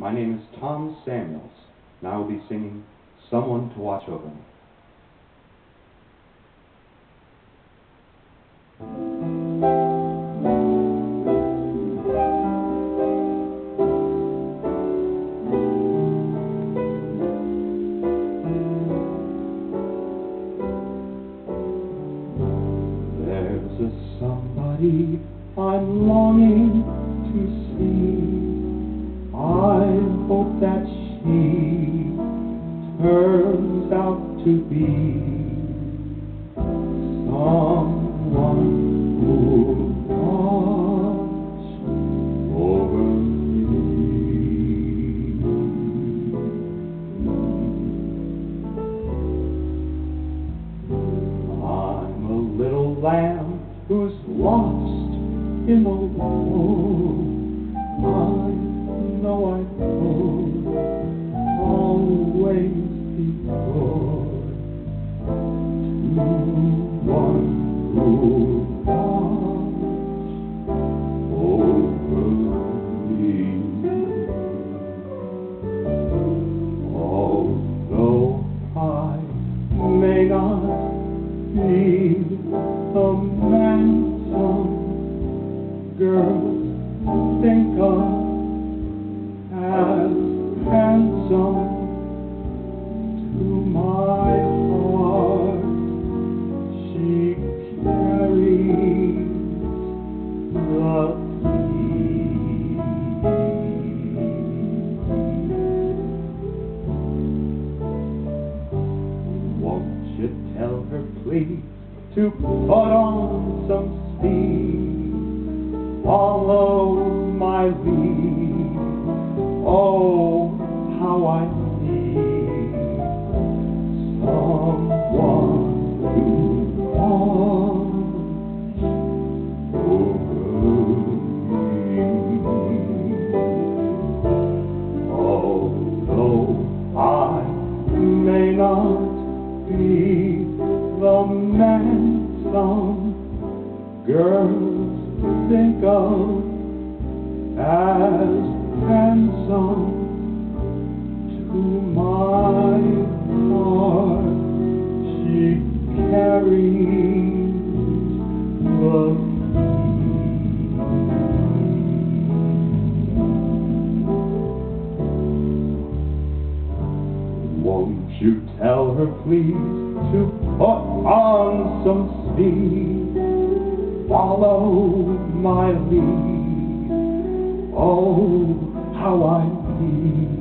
My name is Tom Samuels, and I will be singing Someone to Watch Over Me. There's a somebody I'm longing to see. I hope that she turns out to be someone who'll watch over me. I'm a little lamb who's lost in the wool. I always be good to one who watch over me. Although I may not be the man some girls think of please, to put on some speed? Follow my lead. Oh, how I the man some girls think of Won't you tell her, please, to put on some speed? Follow my lead. Oh, how I need